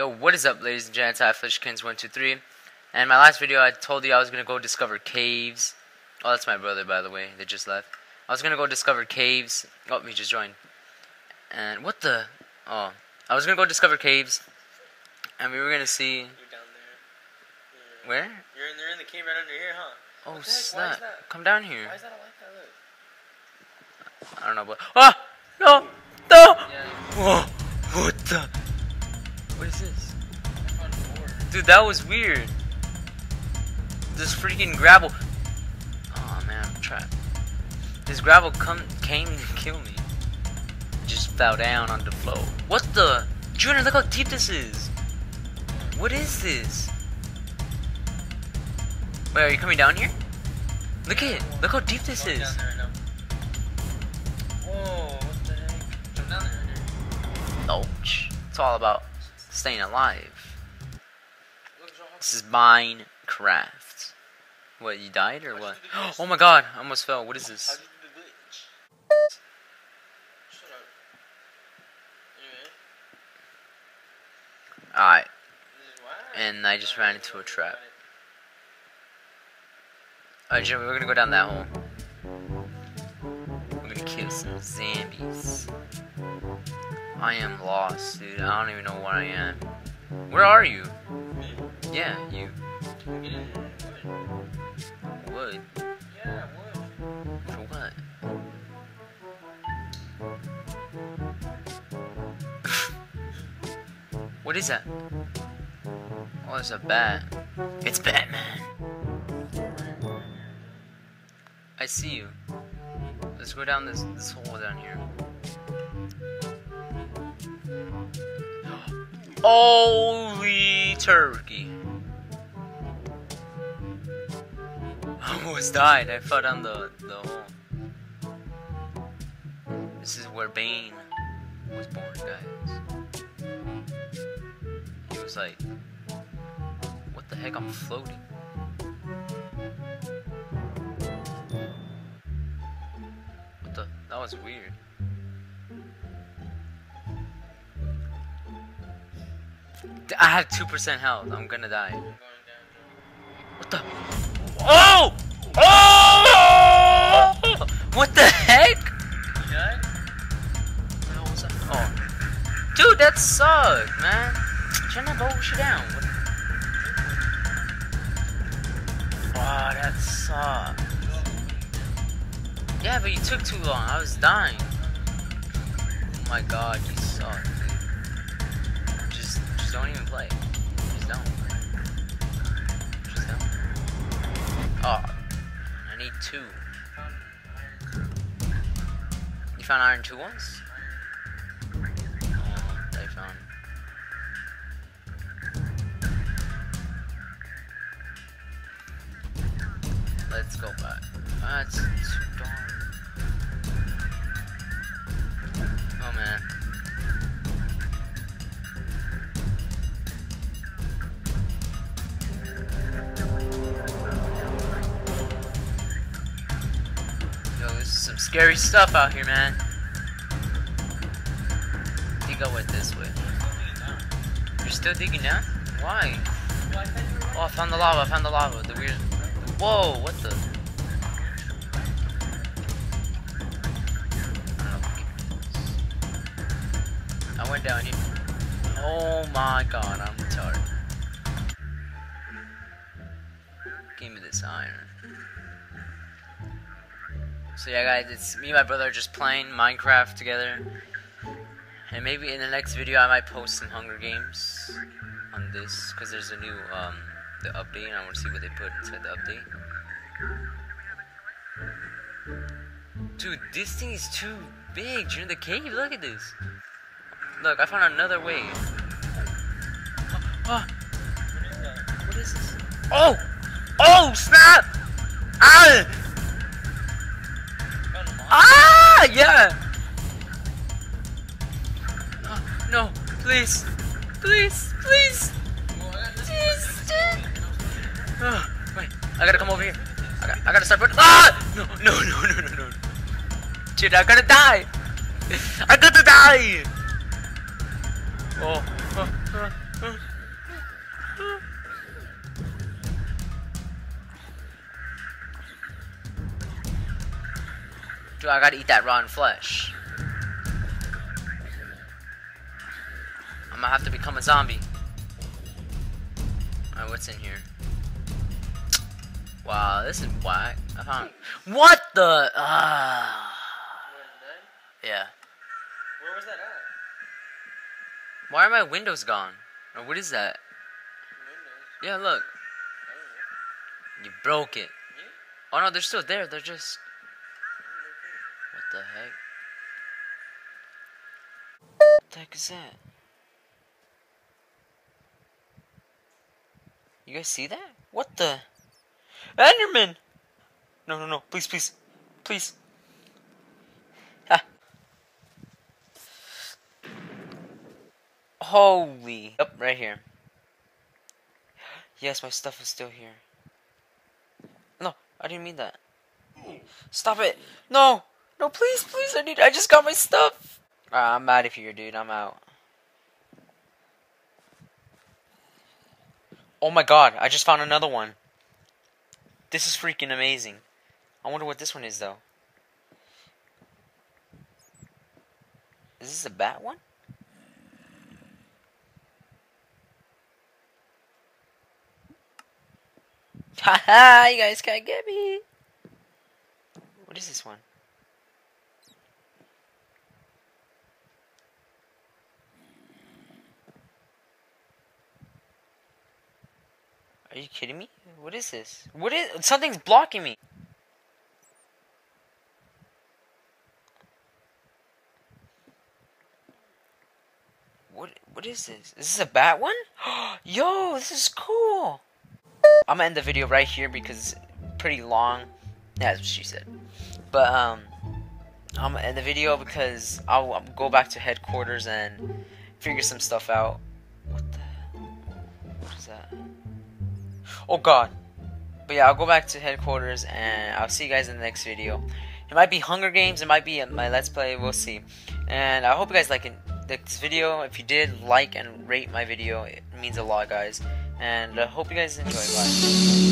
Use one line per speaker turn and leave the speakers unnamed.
Yo, what is up, ladies and gents? iFlushKittens123. And my last video, I told you I was gonna go discover caves. Oh, that's my brother, by the way. They just left. I was gonna go discover caves. Oh, he just joined. And what the? Oh, I was gonna go discover caves, and we were gonna see.
You're down there.
Where?
You're in there in the cave right under here, huh?
Oh
What the heck? Why is
snap!
that?
Come down here.
Why is that like that? Look.
I don't know, but ah, no, no.
Yeah,
Whoa, what the? What is this?
I found four.
Dude, that was weird. This freaking gravel. Oh man, I'm trapped. This gravel come came to kill me. Just fell down on the floor. What the? Junior, look how deep this is. What is this? Wait, are you coming down here? Look at it. Look how deep this is.
down there right now. Whoa, what the heck? Jump down there.
Ouch. It's all about staying alive.
Look, Joe, how-
This is Minecraft. What, you died or what? Oh my god, I almost fell. What is this?
you do the glitch? Shut up. Anyway,
Alright,
this is why.
and I just ran into a trap. Alright, Jimmy, we're gonna go down that hole. We're gonna kill some zombies. I am lost, dude. I don't even know where I am. Where are you? Yeah, you.
Wood. Yeah, wood.
For what? what is that? Oh, it's a bat. It's Batman. I see you. Let's go down this this hole down here. Holy turkey! I almost died. I fell down the the hole. This is where Bane was born, guys. He was like, "What the heck? I'm floating." What the? That was weird. I have two percent health. I'm gonna die. What the? Oh! Oh! What the heck? Oh. Dude, that sucked, man. Shut up, go shit down. What? Wow, that sucked. Yeah, but you took too long. I was dying. Oh my god, you suck. Just, don't even play. Just don't. Just don't. Oh, I need two. You found iron two ones? Oh, they found. Let's go back. It's too dark. Oh man. Scary stuff out here, man. I think I this way. You're still digging down? Why? Oh, I found the lava, I found the lava. The weird. Whoa, what the? I went down here. Oh my god, I'm retarded. Give me this iron. So yeah guys, it's me and my brother just playing Minecraft together. And maybe in the next video I might post some Hunger Games on this because there's a new um the update and I want to see what they put inside the update. Dude, this thing is too big. You're in the cave. Look at this. Look, I found another way. Oh, oh, what is this? Oh! Oh, snap! Ah! Ah! Yeah! No, please. Please, please.
I
Just,
one.
Oh, wait, I gotta come over here. I, got, I gotta start putting. Ah! No, no, no, no, no, no. Dude, I'm gonna die. I'm gonna die. Oh, oh, oh. Dude, I gotta eat that rotten flesh. I'm gonna have to become a zombie. Alright, what's in here? Wow, this is whack. I found. What the? Ah. yeah.
Where was that at?
Why are my windows gone? Or what is that?
Windows.
Yeah, look. You broke it.
don't.
Oh no, they're still there. They're just. The heck? What the heck is that? You guys see that? What the? Enderman! No, no, no. Please, please. Please. Holy. Yep, right here. Yes, my stuff is still here. No, I didn't mean that. Stop it! No! No, please, please, I need. I just got my stuff! I'm out of here, dude. I'm out. Oh my god, I just found another one. This is freaking amazing. I wonder what this one is, though. Is this a bat one? Haha, you guys can't get me. What is this one? Are you kidding me? What is this? What is something's blocking me? What what is this? Is this a bat one? Yo, this is cool. I'm gonna end the video right here because it's pretty long. That's what she said. But um, I'm gonna end the video because I'll, I'll go back to headquarters and figure some stuff out. Oh God. But yeah, I'll go back to headquarters and I'll see you guys in the next video. It might be Hunger Games. It might be my Let's Play. We'll see. And I hope you guys like this video. If you did, like and rate my video. It means a lot, guys. And I hope you guys enjoy. Bye.